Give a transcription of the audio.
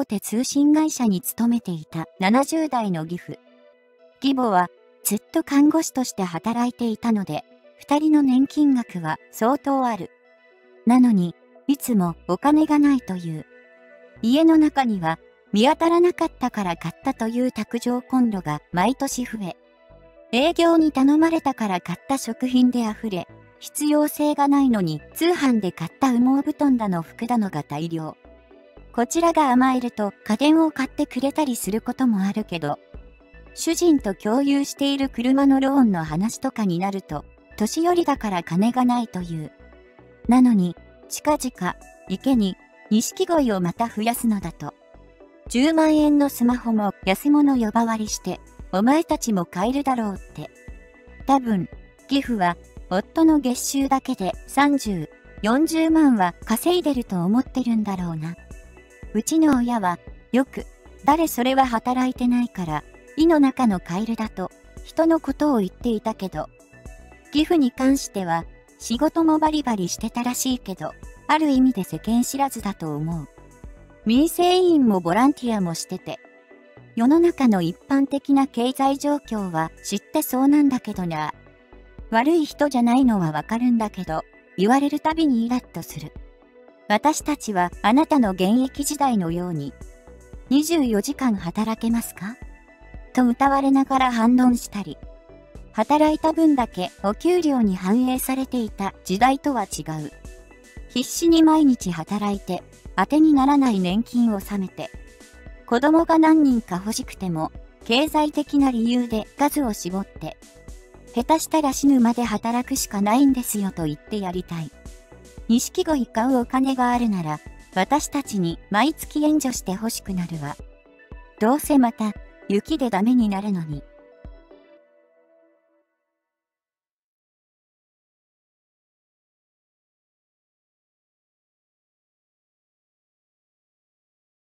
大手通信会社に勤めていた70代の義父。義母はずっと看護師として働いていたので、二人の年金額は相当ある。なのに、いつもお金がないという。家の中には見当たらなかったから買ったという卓上コンロが毎年増え、営業に頼まれたから買った食品で溢れ、必要性がないのに通販で買った羽毛布団だの服だのが大量。こちらが甘えると家電を買ってくれたりすることもあるけど、主人と共有している車のローンの話とかになると、年寄りだから金がないという。なのに、近々、池に、錦鯉をまた増やすのだと。10万円のスマホも安物呼ばわりして、お前たちも買えるだろうって。多分、義父は、夫の月収だけで30、40万は稼いでると思ってるんだろうな。うちの親は、よく、誰それは働いてないから、胃の中のカエルだと、人のことを言っていたけど、義父に関しては、仕事もバリバリしてたらしいけど、ある意味で世間知らずだと思う。民生委員もボランティアもしてて、世の中の一般的な経済状況は知ってそうなんだけどな。悪い人じゃないのはわかるんだけど、言われるたびにイラッとする。私たちはあなたの現役時代のように、24時間働けますか？と歌われながら反論したり、働いた分だけお給料に反映されていた時代とは違う。必死に毎日働いて、当てにならない年金を納めて、子供が何人か欲しくても、経済的な理由で数を絞って、下手したら死ぬまで働くしかないんですよと言ってやりたい。錦鯉買うお金があるなら、私たちに毎月援助してほしくなるわ。どうせまた、雪でダメになるのに。